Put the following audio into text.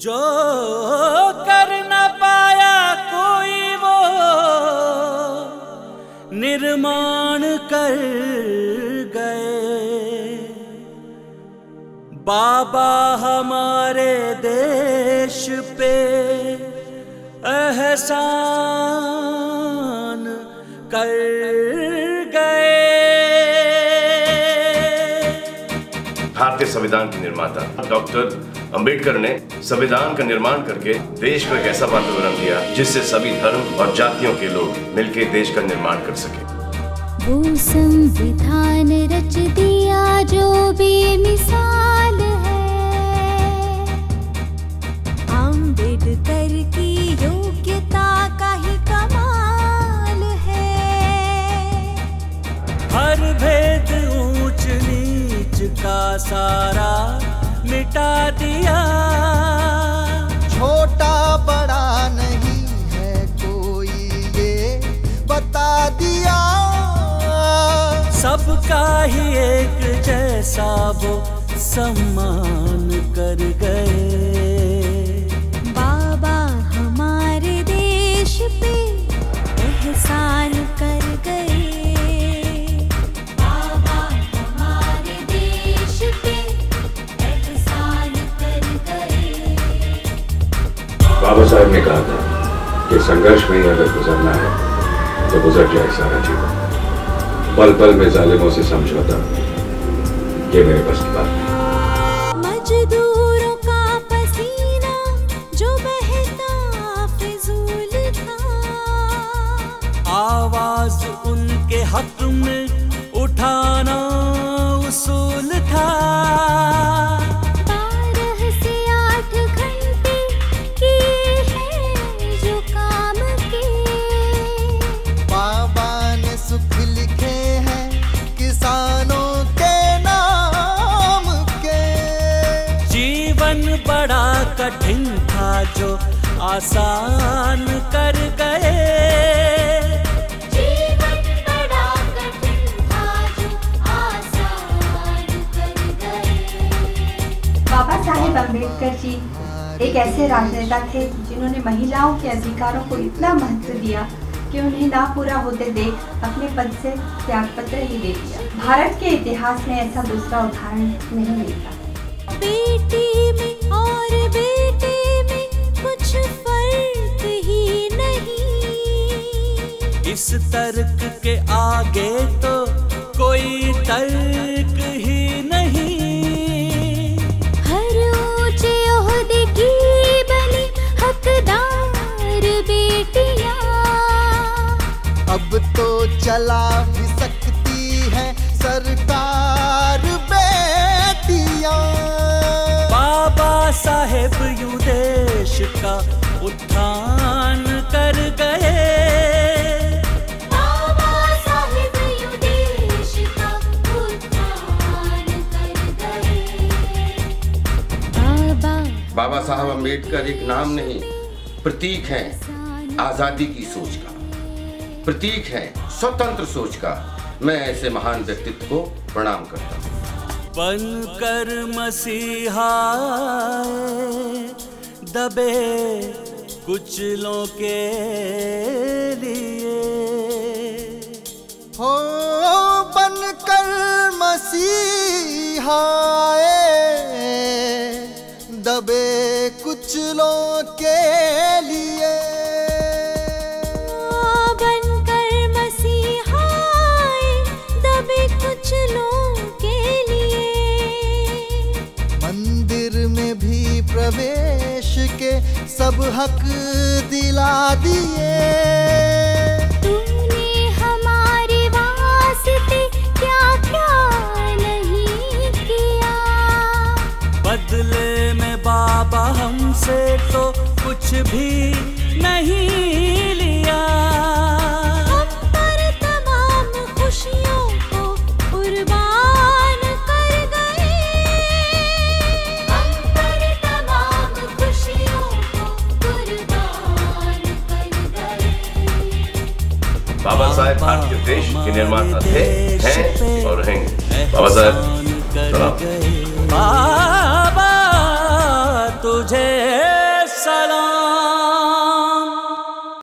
जो कर न पाया कोई वो निर्माण कर गए। बाबा हमारे देश पे एहसान कर भारतीय संविधान के निर्माता, डॉक्टर अंबेडकर ने संविधान का निर्माण करके देश को एक ऐसा वातावरण दिया, जिससे सभी धर्म और जातियों के लोग मिलकर देश का निर्माण कर सके। वो संविधान रच दिया जो बेमिसाल का सारा मिटा दिया। छोटा बड़ा नहीं है कोई ये बता दिया। सबका ही एक जैसा वो सम्मान कर गए। ने कहा था कि संघर्ष में ही अगर गुजरना है तो गुजर जाए सारा जीवन। पल पल में जालिमों से समझौता ये मेरे बस की बात नहीं जीवन बड़ा कठिन था जो आसान कर गए। जीवन बड़ा कठिन था जो आसान कर गए। बाबा साहेब अंबेडकर जी एक ऐसे राजनेता थे जिन्होंने महिलाओं के अधिकारों को इतना महत्व दिया कि उन्हें ना पूरा होते देख अपने पद से त्यागपत्र ही दे दिया। भारत के इतिहास में ऐसा दूसरा उदाहरण नहीं मिलता। इस तर्क के आगे तो कोई तर्क ही नहीं। हर ऊँचे ओहदे की बनी हकदार बेटियाँ। अब तो चला का उत्थान कर गए। बाबा साहिब देश का उत्थान कर गए। बाबा। बाबा साहब अंबेडकर एक नाम नहीं प्रतीक हैं आज़ादी की सोच का। प्रतीक हैं स्वतंत्र सोच का। मैं ऐसे महान व्यक्तित्व को प्रणाम करता हूँ। बनकर मसीहा दबे कुछ कुचलों के लिए। हो बनकर मसीहाए दबे कुछ लोग के लिए। सब हक दिला दिए। तूने हमारे वास्ते क्या क्या नहीं किया। बदले में बाबा हमसे तो कुछ भी नहीं भारतीय देश के निर्माता थे हैं और रहेंगे। बाबा साहेब